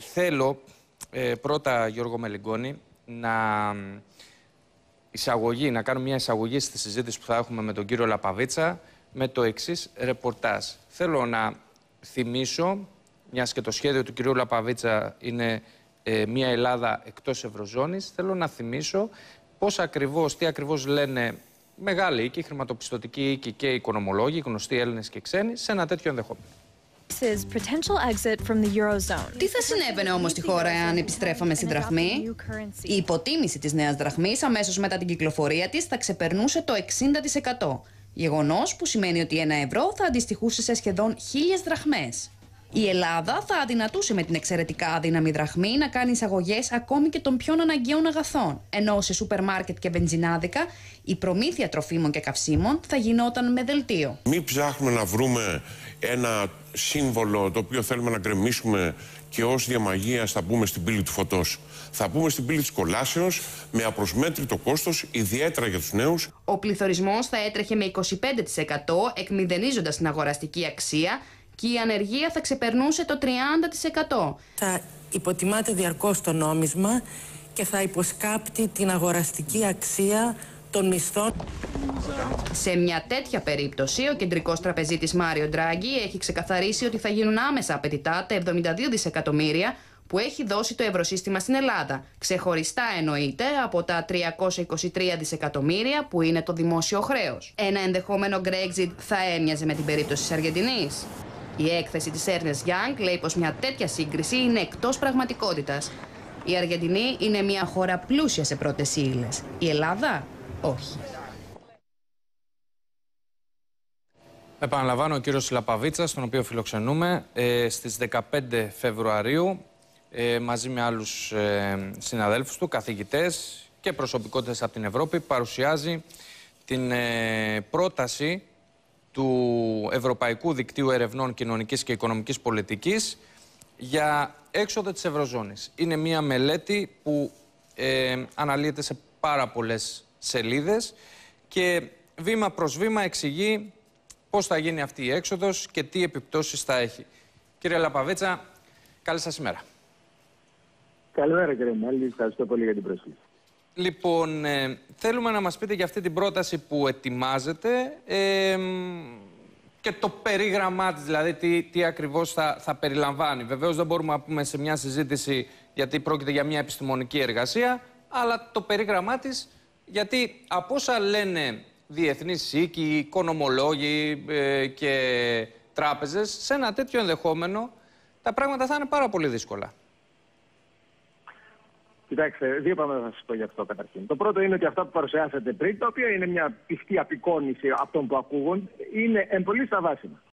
Θέλω ε, πρώτα, Γιώργο Μελιγκόνη, να εισαγωγή, να κάνω μια εισαγωγή στη συζήτηση που θα έχουμε με τον κύριο Λαπαβίτσα με το εξής ρεπορτάζ. Θέλω να θυμίσω, μιας και το σχέδιο του κυρίου Λαπαβίτσα είναι ε, μια Ελλάδα εκτός Ευρωζώνης, θέλω να θυμίσω πώς ακριβώς, τι ακριβώς λένε μεγάλοι οίκοι, χρηματοπιστωτικοί οίκοι και οικονομολόγοι, γνωστοί Έλληνες και ξένοι, σε ένα τέτοιο ενδεχόμενο. Τι θα συνέβαινε όμως στη χώρα αν επιστρέφαμε στην δραχμή; Η υποτίμηση της νέας δραχμής αμέσως μετά την κυκλοφορία της θα ξεπερνούσε το 60%. Γεγονός που σημαίνει ότι ένα ευρώ θα αντιστοιχούσε σε σχεδόν χίλιες δραχμές. Η Ελλάδα θα αδυνατούσε με την εξαιρετικά αδύναμη δραχμή να κάνει εισαγωγές ακόμη και των πιο αναγκαίων αγαθών, ενώ σε σούπερ μάρκετ και βενζινάδικα η προμήθεια τροφίμων και καυσίμων θα γινόταν με δελτίο. Μην ψάχνουμε να βρούμε ένα σύμβολο το οποίο θέλουμε να γκρεμίσουμε και ως διαμαγεία θα πούμε στην πύλη του φωτός. Θα πούμε στην πύλη της κολάσεως με απροσμέτρητο κόστος, ιδιαίτερα για τους νέους. Ο πληθωρισμός θα έτρεχε με 25% εκμηδενίζοντας την αγοραστική αξία και η ανεργία θα ξεπερνούσε το 30%. Θα υποτιμάται διαρκώς το νόμισμα και θα υποσκάπτει την αγοραστική αξία των μισθών. Σε μια τέτοια περίπτωση, ο κεντρικός τραπεζίτης Μάριο Ντράγκη έχει ξεκαθαρίσει ότι θα γίνουν άμεσα απαιτητά τα 72 δισεκατομμύρια που έχει δώσει το ευρωσύστημα στην Ελλάδα. Ξεχωριστά εννοείται από τα 323 δισεκατομμύρια που είναι το δημόσιο χρέος. Ένα ενδεχόμενο Brexit θα έμοιαζε με την περίπτωση της Αργεντινής. Η έκθεση της Ernest Young λέει πως μια τέτοια σύγκριση είναι εκτός πραγματικότητας. Η Αργεντινή είναι μια χώρα πλούσια σε πρώτες ύλες. Η Ελλάδα, όχι. Επαναλαμβάνω ο κύριος Λαπαβίτσα, τον οποίο φιλοξενούμε, ε, στις 15 Φεβρουαρίου, ε, μαζί με άλλους ε, συναδέλφους του, καθηγητές και προσωπικότητες από την Ευρώπη, παρουσιάζει την ε, πρόταση του Ευρωπαϊκού Δικτύου Ερευνών Κοινωνικής και Οικονομικής Πολιτικής για έξοδο της Ευρωζώνης. Είναι μια μελέτη που ε, αναλύεται σε πάρα πολλές σελίδες και βήμα προς βήμα εξηγεί πώς θα γίνει αυτή η έξοδος και τι επιπτώσεις θα έχει. Κύριε Λαπαβέτσα, καλή σας ημέρα. Καλημέρα κύριε Μάλη, ευχαριστώ πολύ για την πρόσκληση. Λοιπόν, ε, θέλουμε να μας πείτε για αυτή την πρόταση που ετοιμάζετε ε, και το περίγραμμά της, δηλαδή τι, τι ακριβώς θα, θα περιλαμβάνει. Βεβαίως δεν μπορούμε να πούμε σε μια συζήτηση γιατί πρόκειται για μια επιστημονική εργασία, αλλά το περίγραμμά της γιατί από όσα λένε διεθνείς οίκοι, οικονομολόγοι ε, και τράπεζες, σε ένα τέτοιο ενδεχόμενο τα πράγματα θα είναι πάρα πολύ δύσκολα. Κοιτάξτε, δύο πράγματα θα σας πω γι' αυτό καταρχήν. Το πρώτο είναι ότι αυτά που παρουσιάσατε πριν, τα οποία είναι μια πιστή απεικόνηση αυτών που ακούγονται, είναι εμπολή στα βάσιμα.